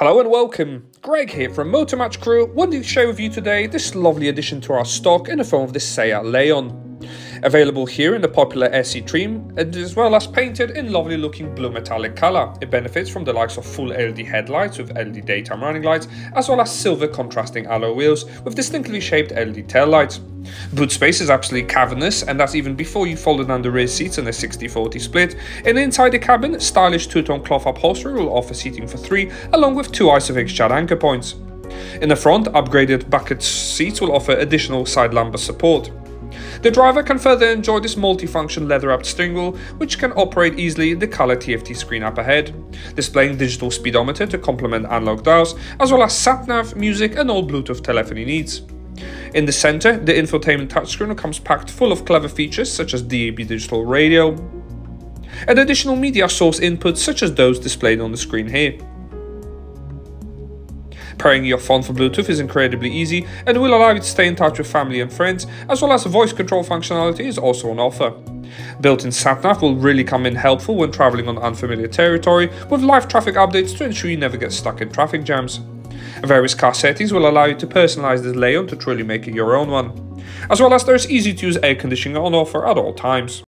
Hello and welcome. Greg here from Motor Match Crewe wanting to share with you today this lovely addition to our stock in the form of the Seat Leon. Available here in the popular SE trim and as well as painted in lovely looking blue metallic colour. It benefits from the likes of full LED headlights with LED daytime running lights as well as silver contrasting alloy wheels with distinctly shaped LED tail lights. Boot space is absolutely cavernous, and that's even before you fold down the rear seats in a 60-40 split. And inside the cabin, stylish two-tone cloth upholstery will offer seating for three, along with two Isofix chat anchor points. In the front, upgraded bucket seats will offer additional side lumbar support. The driver can further enjoy this multifunction leather-wrapped wheel, which can operate easily the color TFT screen up ahead, displaying digital speedometer to complement analog dials, as well as sat-nav, music and all Bluetooth telephony needs. In the center, the infotainment touchscreen comes packed full of clever features such as DAB digital radio and additional media source inputs such as those displayed on the screen here. Pairing your phone for Bluetooth is incredibly easy and will allow you to stay in touch with family and friends, as well as voice control functionality is also on offer. Built-in SatNav will really come in helpful when traveling on unfamiliar territory, with live traffic updates to ensure you never get stuck in traffic jams. Various car settings will allow you to personalize this layout to truly make it your own one. As well as there's easy to use air conditioning on offer at all times.